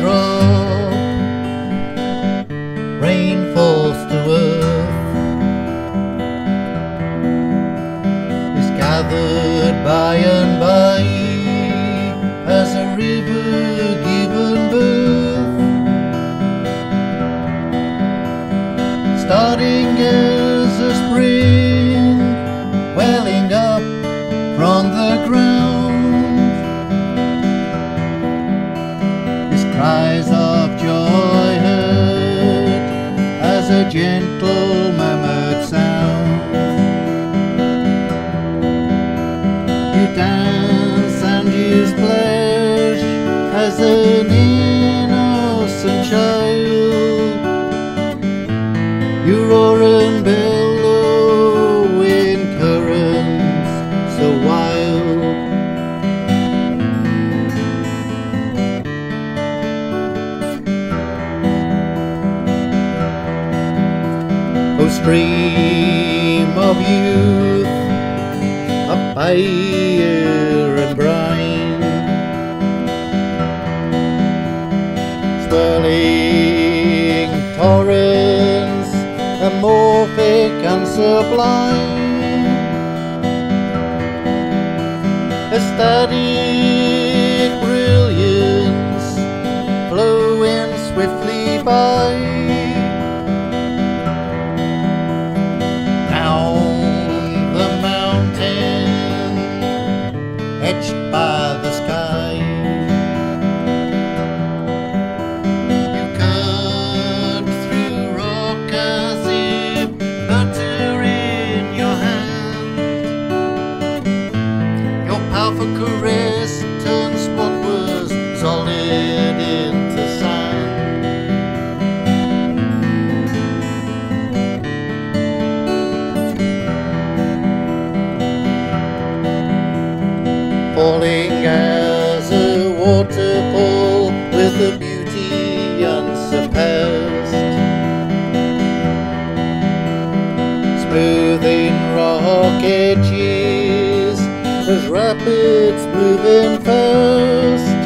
drop, rain falls to earth, is gathered by and by as a river given birth, starting as a spring, welling up from the ground. You dance and you splash as an innocent child. You roar and bellow in currents so wild. Oh, o stream of youth, a fire and brine, swirling torrents, amorphic and sublime, falling as a waterfall with a beauty unsurpassed. Smoothing rock edges as rapids moving fast.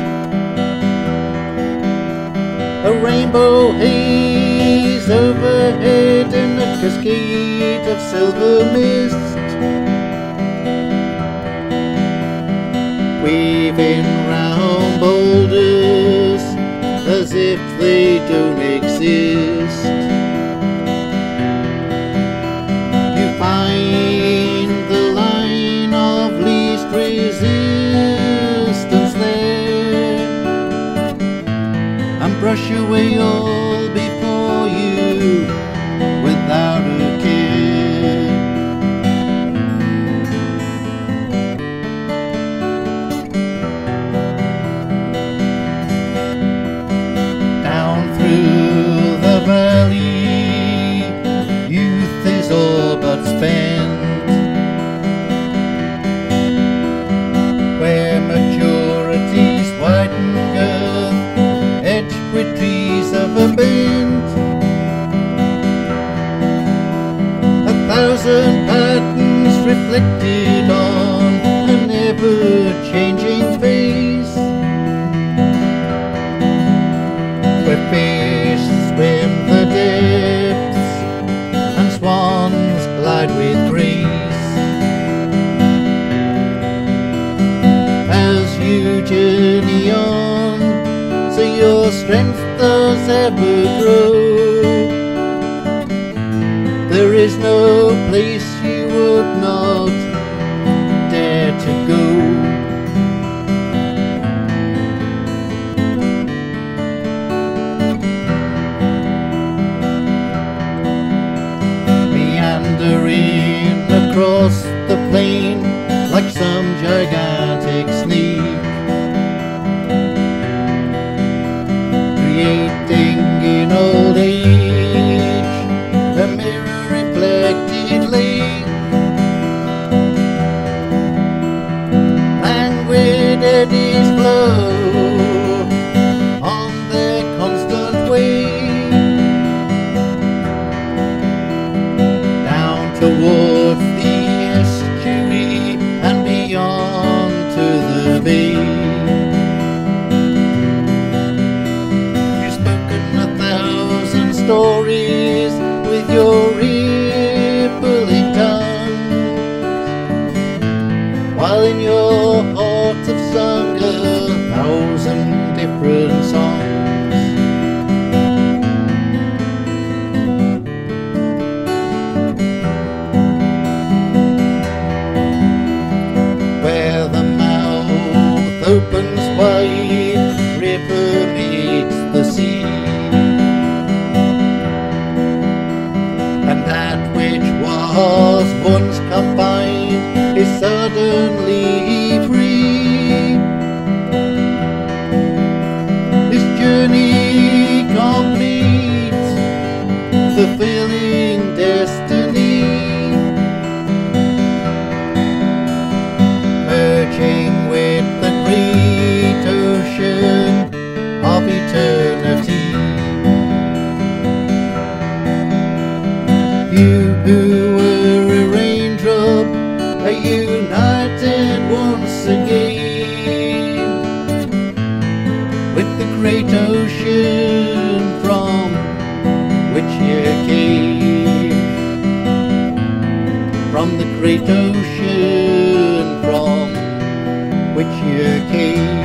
A rainbow haze overhead in a cascade of silver mist. Weaving round boulders as if they don't exist. You find the line of least resistance there and brush away all reflected on an ever-changing face. where fish swim the depths and swans glide with grace. As you journey on, so your strength does ever grow. There is no place across the plain like some gigantic stories with your rippling tongue, while in your heart of sun. With the great ocean of eternity. You who were a raindrop are united once again with the great ocean from which you came. From the great ocean which you came.